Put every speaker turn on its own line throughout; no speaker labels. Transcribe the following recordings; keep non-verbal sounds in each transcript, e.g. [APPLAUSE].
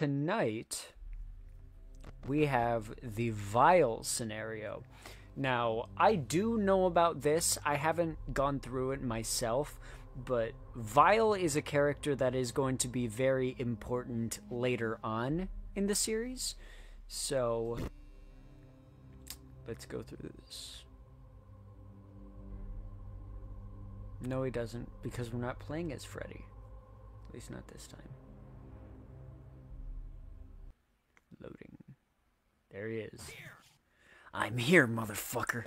tonight we have the Vile scenario. Now, I do know about this. I haven't gone through it myself, but Vile is a character that is going to be very important later on in the series. So, let's go through this. No, he doesn't, because we're not playing as Freddy. At least not this time. Loading. There he is. I'm here, motherfucker.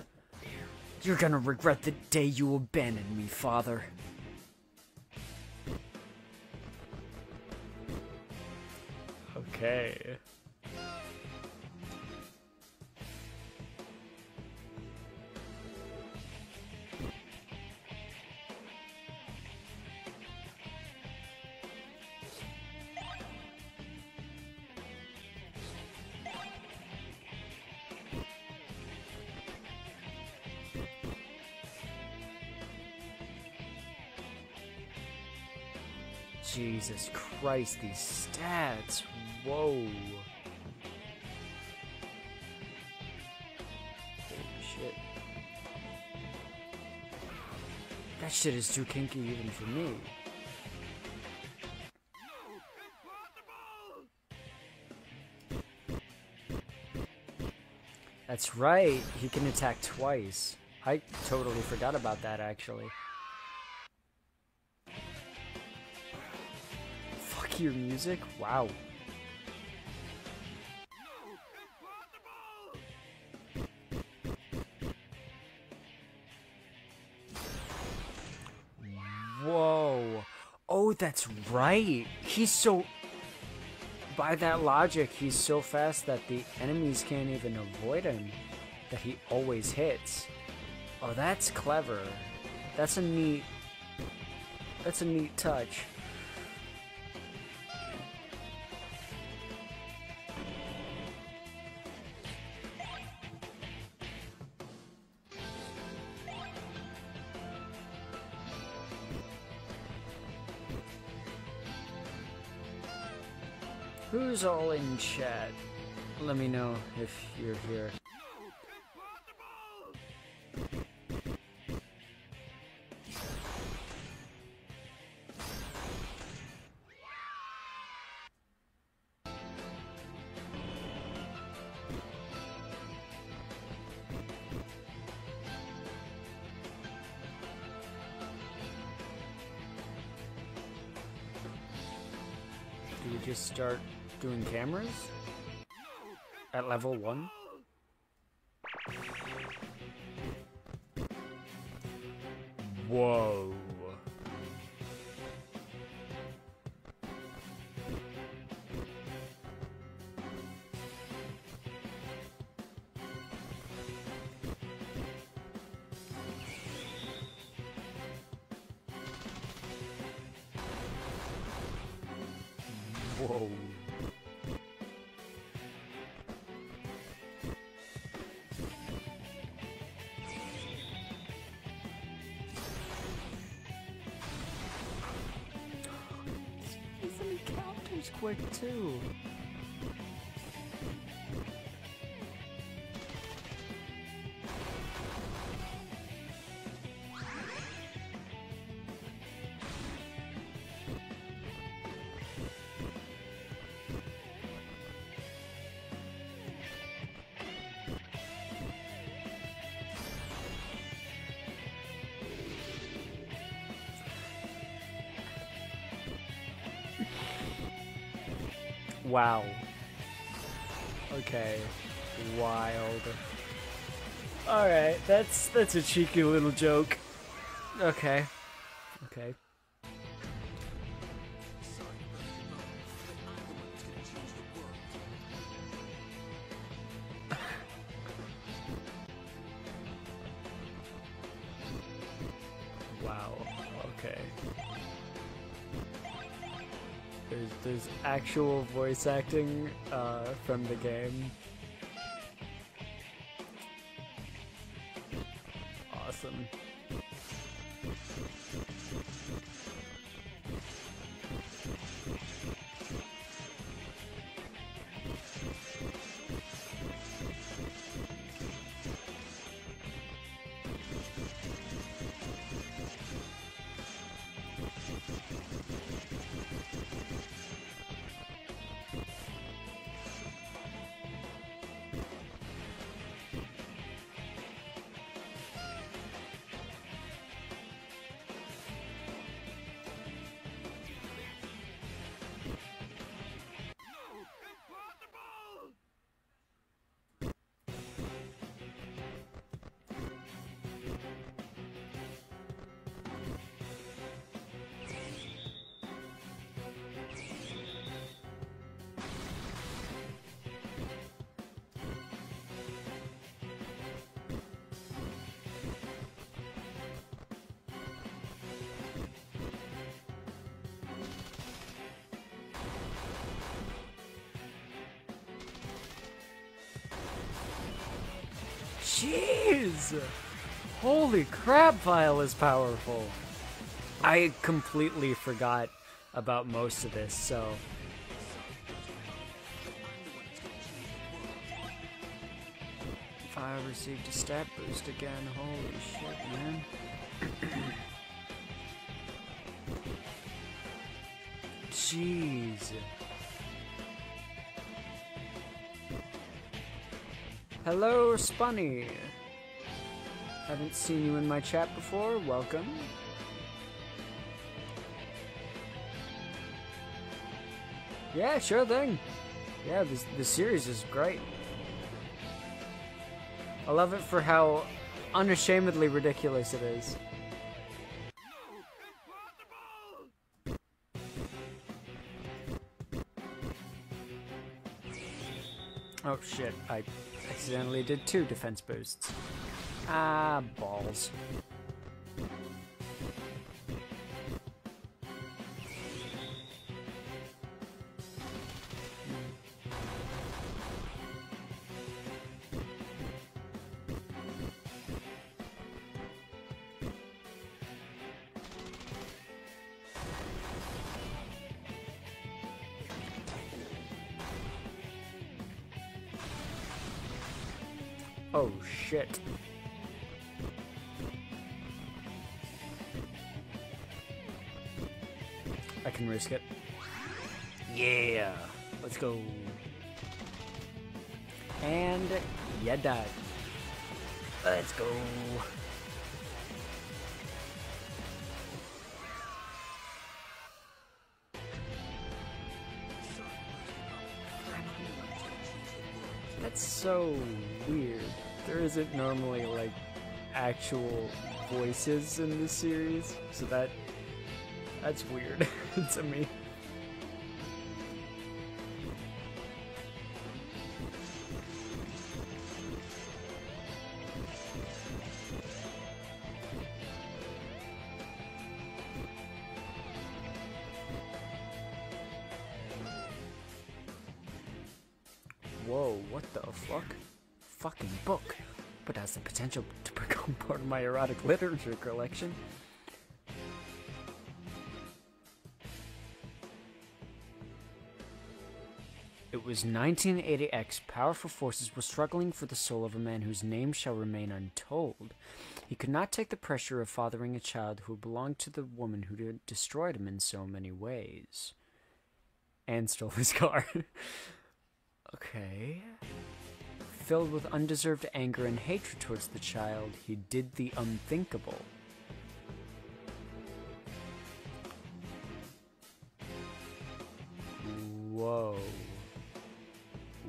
You're gonna regret the day you abandoned me, father. Okay. Jesus Christ, these stats. Whoa. Shit. That shit is too kinky even for me. That's right, he can attack twice. I totally forgot about that actually. Your music? Wow. Whoa. Oh, that's right. He's so... By that logic, he's so fast that the enemies can't even avoid him. That he always hits. Oh, that's clever. That's a neat... That's a neat touch. Who's all in chat? Let me know if you're here. Start doing cameras? At level one? Whoa. Whoa. Wow. Okay. Wild. Alright, that's that's a cheeky little joke. Okay. Actual voice acting uh, from the game. Awesome. Jeez! Holy crap, Vile is powerful. I completely forgot about most of this, so... I received a stat boost again, holy shit, man. [CLEARS THROAT] Jeez. Hello, Spunny. Haven't seen you in my chat before. Welcome. Yeah, sure thing. Yeah, this, the series is great. I love it for how unashamedly ridiculous it is. Oh shit, I accidentally did two defense boosts. Ah, balls. Let's go. And yeah, died. Let's go. That's so weird. There isn't normally like actual voices in this series, so that that's weird [LAUGHS] to me. Erotic literature collection. It was 1980X. Powerful forces were struggling for the soul of a man whose name shall remain untold. He could not take the pressure of fathering a child who belonged to the woman who had destroyed him in so many ways. And stole his [LAUGHS] car. okay. Filled with undeserved anger and hatred towards the child, he did the unthinkable. Whoa.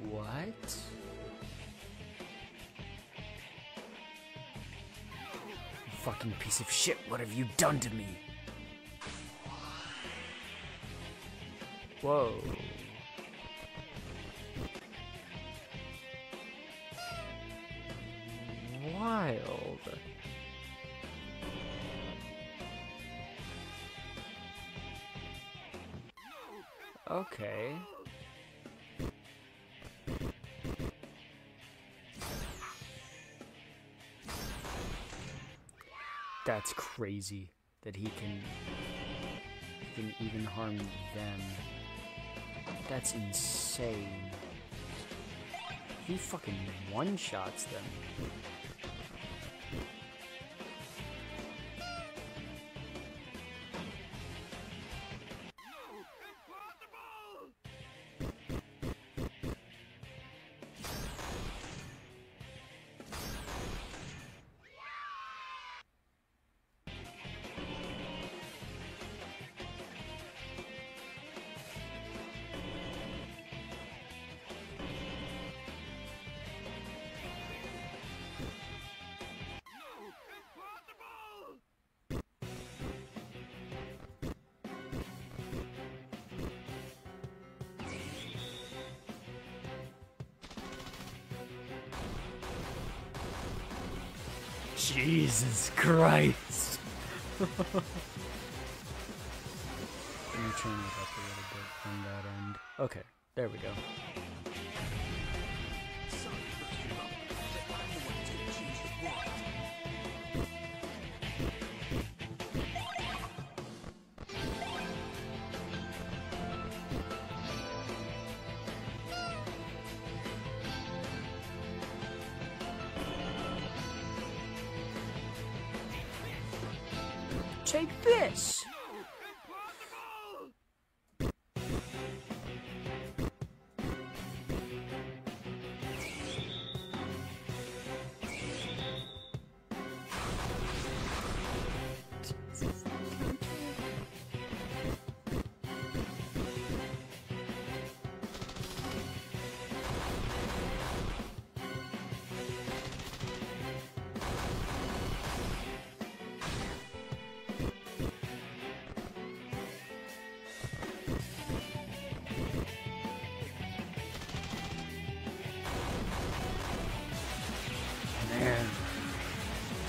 What? You fucking piece of shit, what have you done to me? Whoa. Okay. That's crazy that he can he can even harm them. That's insane. He fucking one-shots them. Jesus Christ. Let me turn it up a little bit that end. Okay, there we go.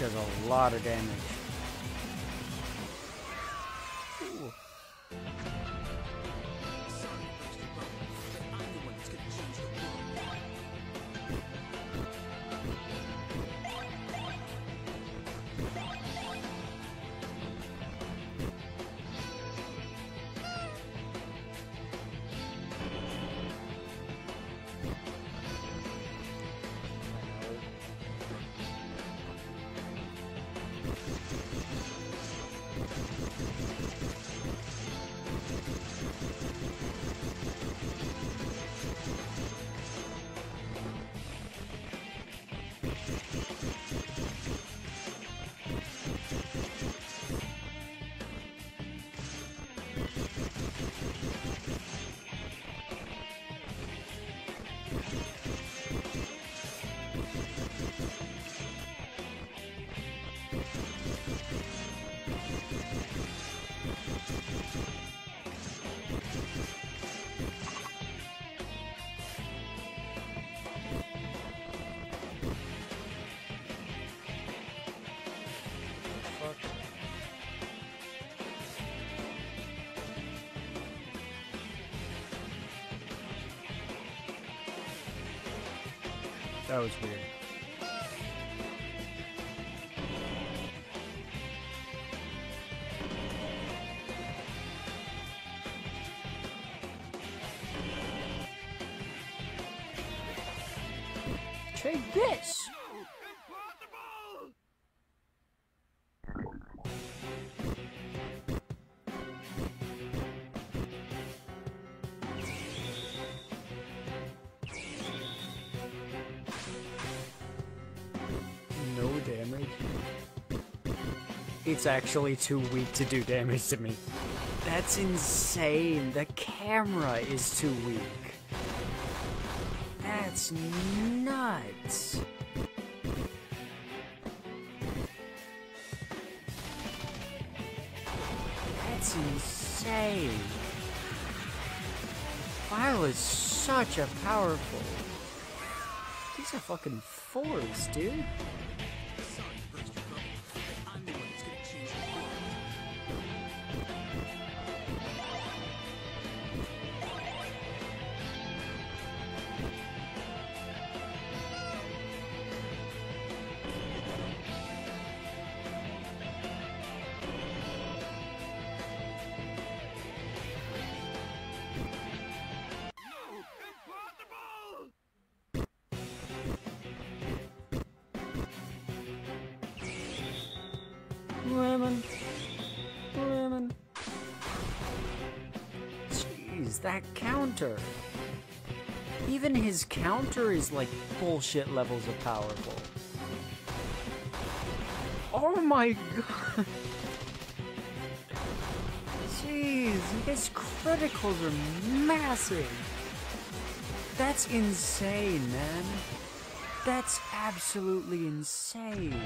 Does a lot of damage. That was weird. Take this! It's actually too weak to do damage to me. That's insane. The camera is too weak. That's nuts. That's insane. Vile is such a powerful. These are fucking fours, dude. Counter. Even his counter is like bullshit levels of powerful. Oh my god. Jeez, his criticals are massive. That's insane, man. That's absolutely insane.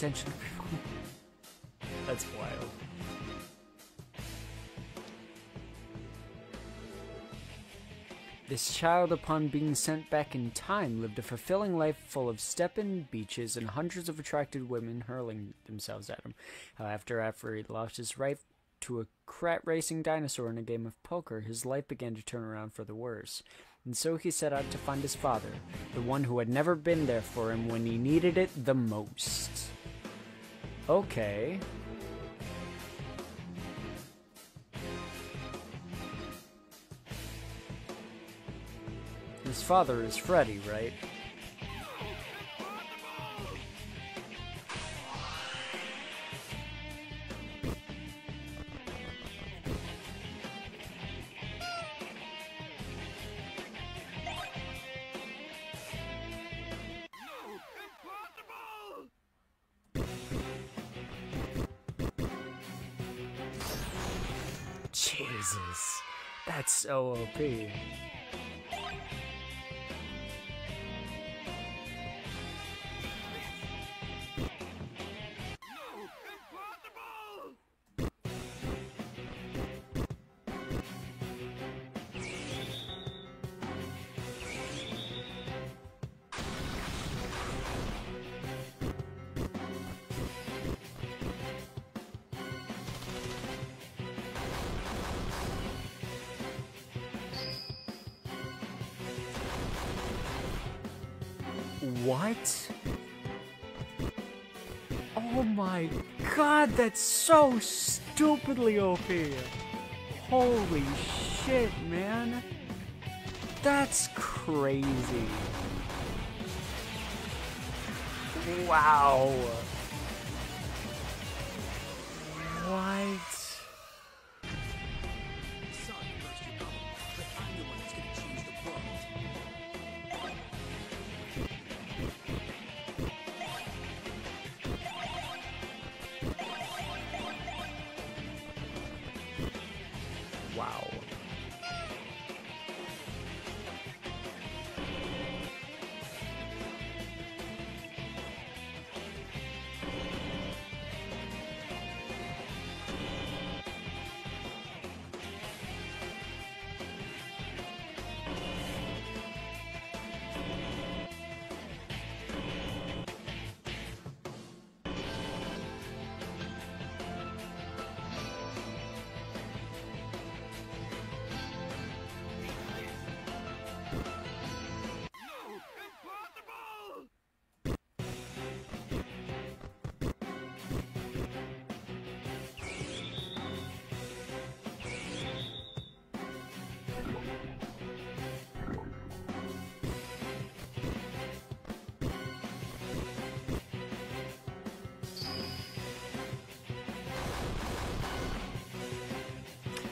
Hope it has. That's wild. This child, upon being sent back in time, lived a fulfilling life full of stepping beaches and hundreds of attracted women hurling themselves at him. However, after he lost his right to a krat racing dinosaur in a game of poker, his life began to turn around for the worse. And so he set out to find his father, the one who had never been there for him when he needed it the most. Okay. His father is Freddy, right? What? Oh my god, that's so stupidly OP. Holy shit, man. That's crazy. Wow.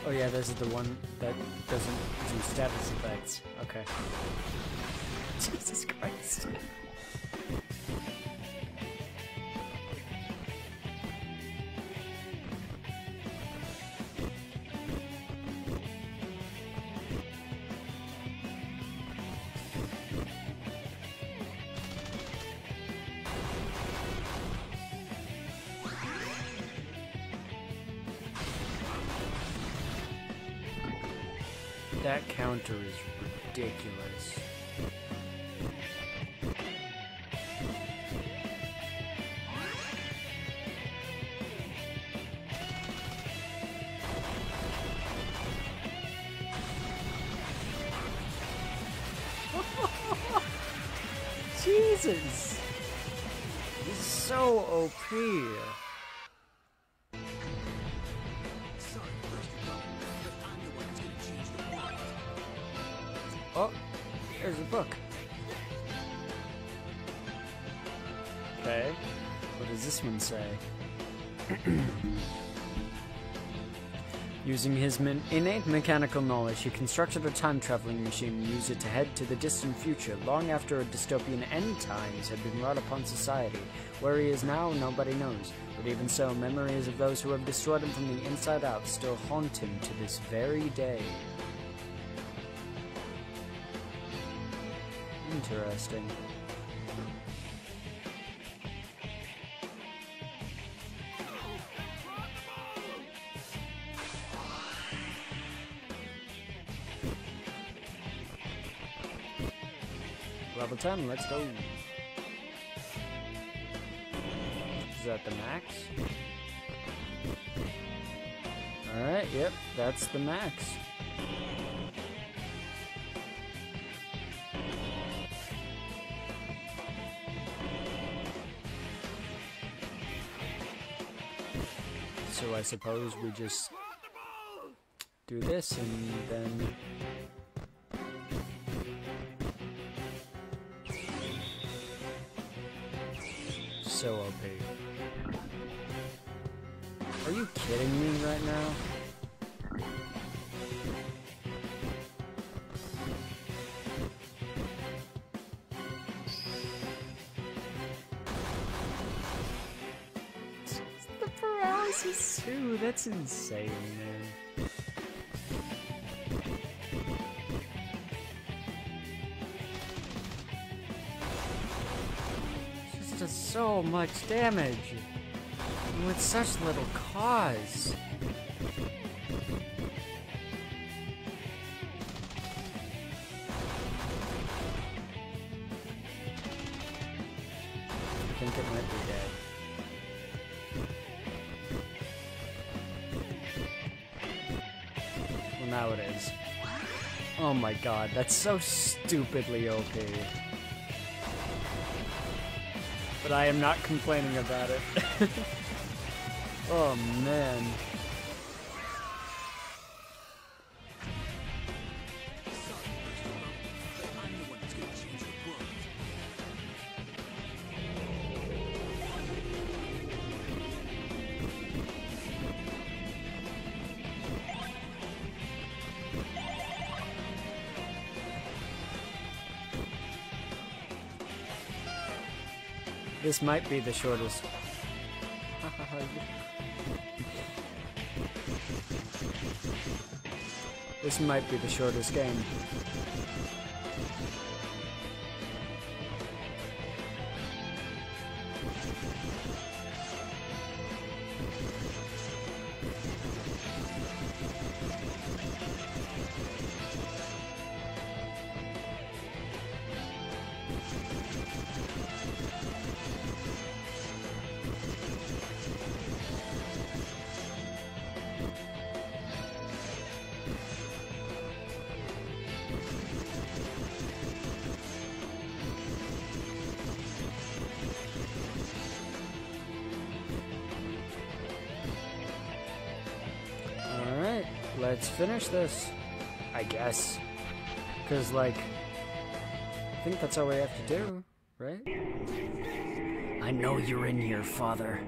Oh yeah, this is the one that doesn't do status effects. Okay. [LAUGHS] Jesus Christ. [LAUGHS] Jesus! He's so OP. Oh, there's a book. Okay, what does this one say? [CLEARS THROAT] Using his innate mechanical knowledge, he constructed a time traveling machine and used it to head to the distant future, long after a dystopian end times had been wrought upon society. Where he is now, nobody knows. But even so, memories of those who have destroyed him from the inside out still haunt him to this very day. Interesting. Level 10, let's go. Is that the max? Alright, yep, that's the max. So I suppose we just do this and then kidding me right now? The paralysis too, that's insane, man. Just does so much damage with such little cause. Well, now it is. Oh my god, that's so stupidly OP. But I am not complaining about it. [LAUGHS] oh man. This might be the shortest. This might be the shortest game. Let's finish this. I guess. Because, like, I think that's all we have to do, right? I know you're in here, father.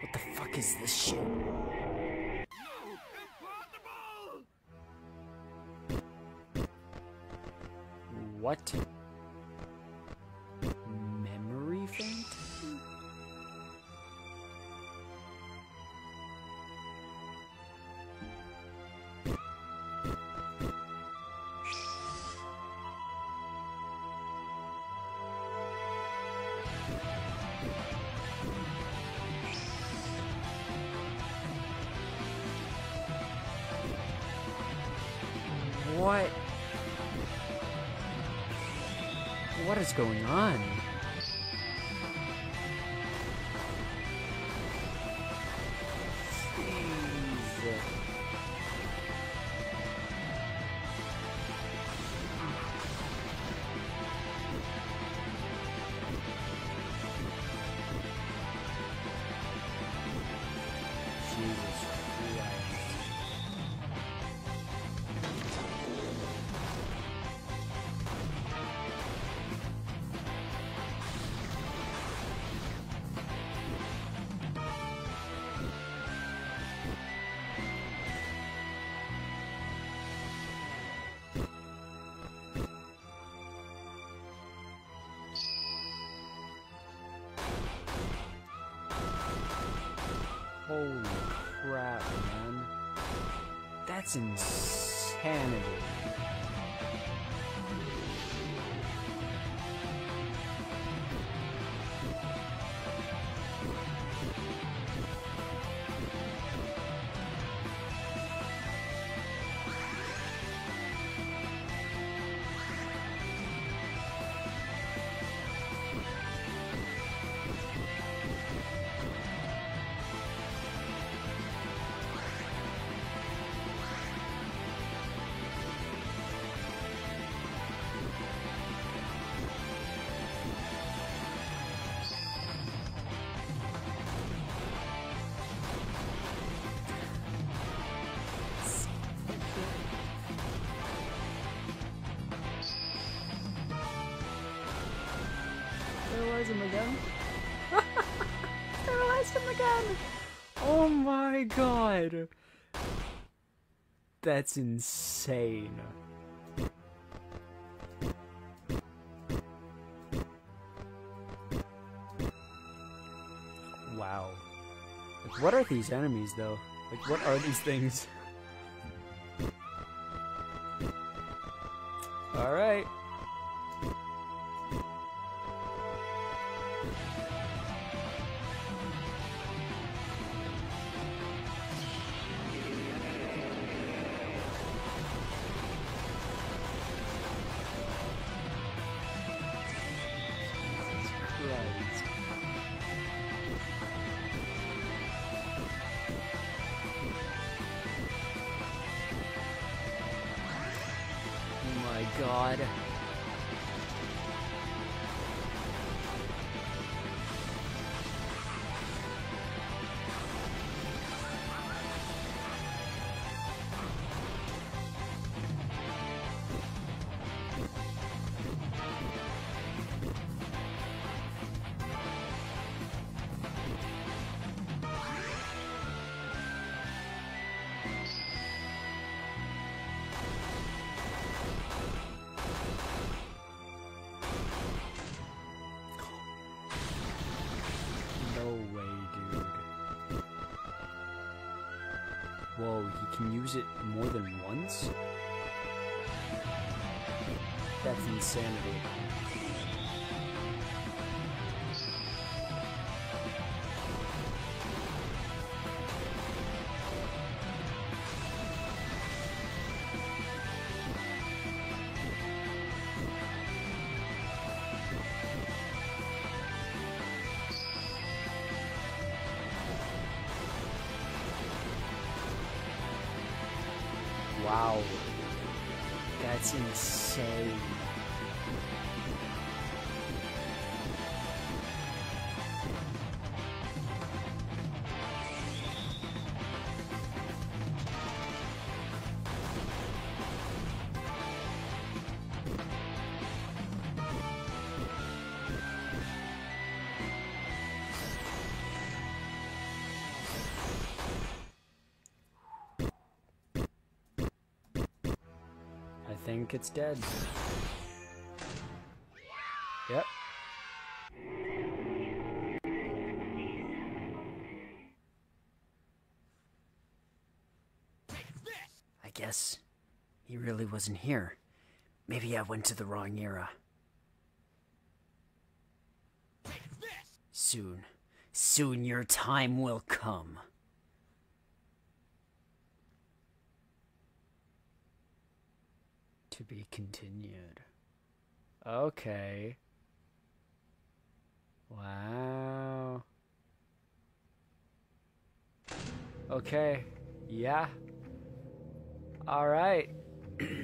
What the fuck is this shit? What? Holy crap, man. That's insanity. God! That's insane. Wow. Like, what are these enemies, though? Like, what are these things? Can use it more than once? That's insanity. Wow. That's insane. It's dead. Yep. I guess he really wasn't here. Maybe I went to the wrong era. Soon, soon your time will come. To be continued. Okay. Wow. Okay. Yeah. All right.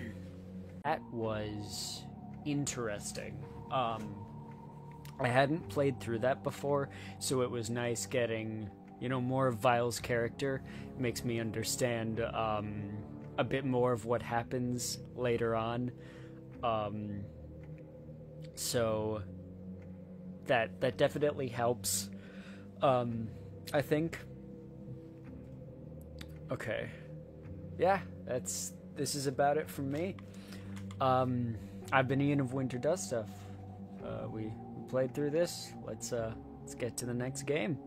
[CLEARS THROAT] that was interesting. Um I hadn't played through that before, so it was nice getting, you know, more of Vile's character. makes me understand um a bit more of what happens later on. Um, so that that definitely helps. Um, I think. Okay, yeah, that's this is about it from me. Um, I've been Ian of Winter Dust Stuff. Uh, we, played through this. Let's uh, let's get to the next game.